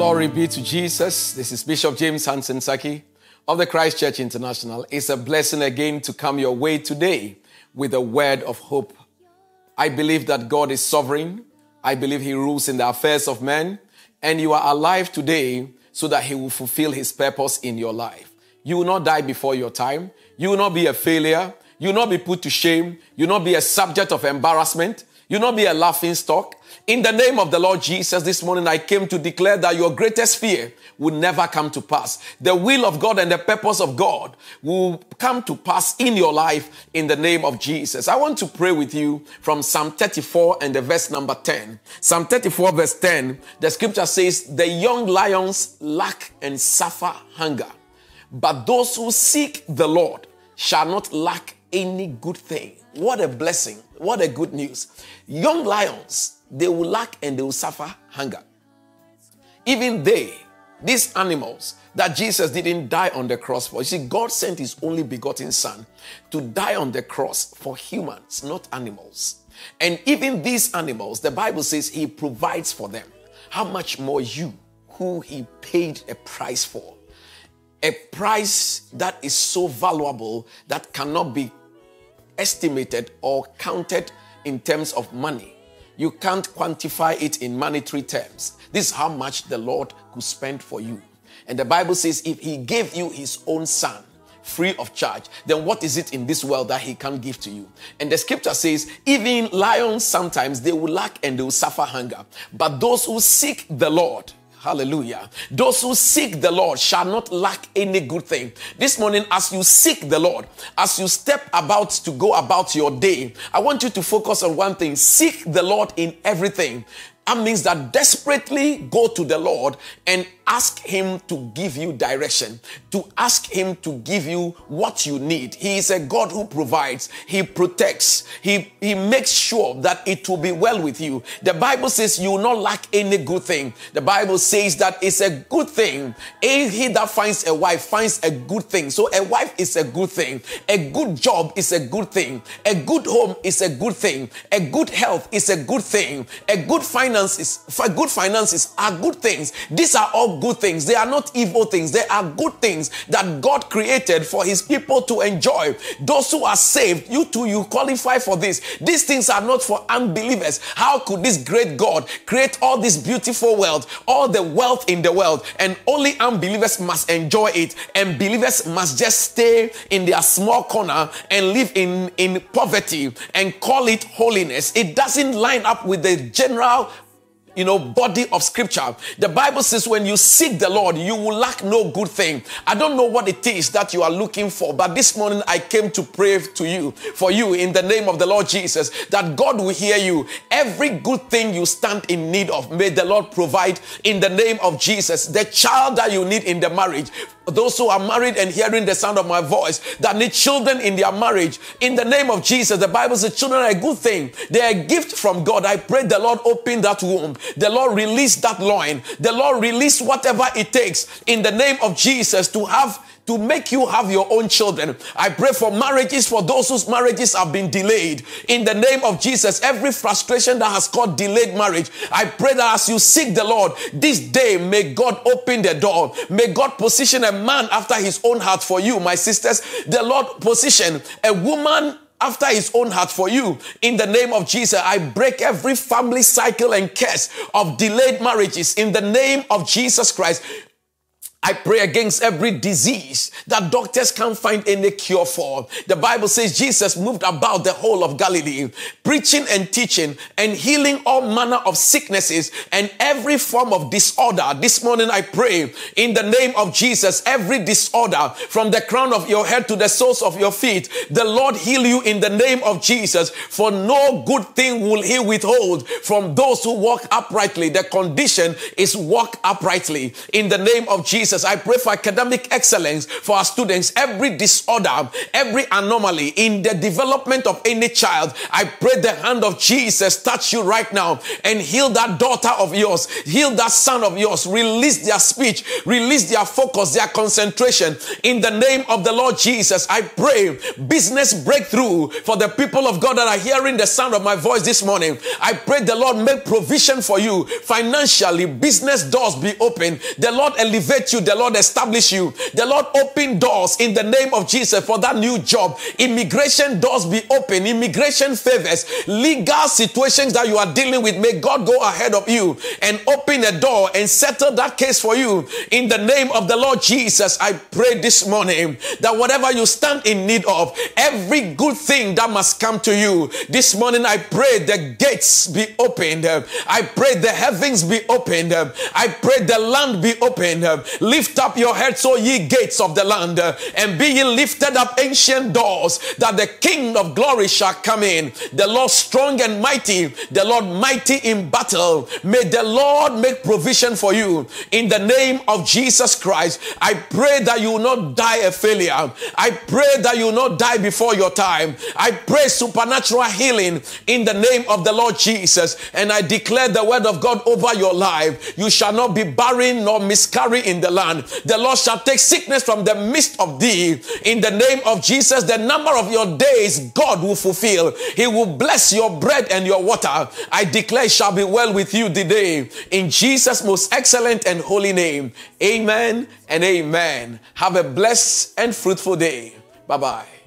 Glory be to Jesus. This is Bishop James Hansen Sackey of the Christ Church International. It's a blessing again to come your way today with a word of hope. I believe that God is sovereign. I believe He rules in the affairs of men. And you are alive today so that He will fulfill His purpose in your life. You will not die before your time. You will not be a failure. You will not be put to shame. You will not be a subject of embarrassment. You will not be a laughing stock. In the name of the Lord Jesus, this morning I came to declare that your greatest fear will never come to pass. The will of God and the purpose of God will come to pass in your life in the name of Jesus. I want to pray with you from Psalm 34 and the verse number 10. Psalm 34 verse 10, the scripture says, the young lions lack and suffer hunger, but those who seek the Lord shall not lack any good thing. What a blessing. What a good news. Young lions, they will lack and they will suffer hunger. Even they, these animals that Jesus didn't die on the cross for. You see, God sent his only begotten son to die on the cross for humans, not animals. And even these animals, the Bible says he provides for them. How much more you, who he paid a price for? A price that is so valuable that cannot be estimated or counted in terms of money. You can't quantify it in monetary terms. This is how much the Lord could spend for you. And the Bible says, if He gave you His own Son, free of charge, then what is it in this world that he can't give to you? And the scripture says, even lions sometimes they will lack and they will suffer hunger. But those who seek the Lord, Hallelujah. Those who seek the Lord shall not lack any good thing. This morning, as you seek the Lord, as you step about to go about your day, I want you to focus on one thing seek the Lord in everything. That means that desperately go to the Lord and ask Him to give you direction, to ask Him to give you what you need. He is a God who provides, He protects, He, he makes sure that it will be well with you. The Bible says you will not lack any good thing. The Bible says that it's a good thing. He that finds a wife finds a good thing. So a wife is a good thing. A good job is a good thing. A good home is a good thing. A good health is a good thing. A good finances, good finances are good things. These are all good things. They are not evil things. They are good things that God created for his people to enjoy. Those who are saved, you too, you qualify for this. These things are not for unbelievers. How could this great God create all this beautiful world, all the wealth in the world, and only unbelievers must enjoy it, and believers must just stay in their small corner and live in, in poverty and call it holiness? It doesn't line up with the general you know, body of scripture. The Bible says when you seek the Lord, you will lack no good thing. I don't know what it is that you are looking for, but this morning I came to pray to you, for you in the name of the Lord Jesus, that God will hear you. Every good thing you stand in need of, may the Lord provide in the name of Jesus. The child that you need in the marriage, those who are married and hearing the sound of my voice that need children in their marriage. In the name of Jesus, the Bible says children are a good thing. They are a gift from God. I pray the Lord open that womb. The Lord release that loin. The Lord release whatever it takes in the name of Jesus to have to make you have your own children. I pray for marriages for those whose marriages have been delayed. In the name of Jesus, every frustration that has caused delayed marriage, I pray that as you seek the Lord this day, may God open the door. May God position a man after his own heart for you, my sisters. The Lord position a woman after his own heart for you. In the name of Jesus, I break every family cycle and curse of delayed marriages in the name of Jesus Christ. I pray against every disease that doctors can't find any cure for. The Bible says Jesus moved about the whole of Galilee, preaching and teaching and healing all manner of sicknesses and every form of disorder. This morning I pray in the name of Jesus, every disorder from the crown of your head to the soles of your feet, the Lord heal you in the name of Jesus. For no good thing will he withhold from those who walk uprightly. The condition is walk uprightly in the name of Jesus. Jesus, I pray for academic excellence for our students. Every disorder, every anomaly in the development of any child, I pray the hand of Jesus touch you right now and heal that daughter of yours, heal that son of yours, release their speech, release their focus, their concentration. In the name of the Lord Jesus, I pray business breakthrough for the people of God that are hearing the sound of my voice this morning. I pray the Lord make provision for you financially, business doors be open. The Lord elevate you, the Lord establish you, the Lord open doors in the name of Jesus for that new job. Immigration doors be open, immigration favors, legal situations that you are dealing with. May God go ahead of you and open a door and settle that case for you in the name of the Lord Jesus. I pray this morning that whatever you stand in need of, every good thing that must come to you this morning, I pray the gates be opened. I pray the heavens be opened. I pray the land be opened. Lift up your heads, O ye gates of the land, and be ye lifted up, ancient doors, that the King of glory shall come in. The Lord strong and mighty, the Lord mighty in battle. May the Lord make provision for you in the name of Jesus Christ. I pray that you will not die a failure. I pray that you will not die before your time. I pray supernatural healing in the name of the Lord Jesus. And I declare the word of God over your life. You shall not be barren nor miscarry in the land. The Lord shall take sickness from the midst of thee. In the name of Jesus, the number of your days God will fulfill. He will bless your bread and your water. I declare shall be well with you today. In Jesus' most excellent and holy name. Amen and amen. Have a blessed and fruitful day. Bye bye.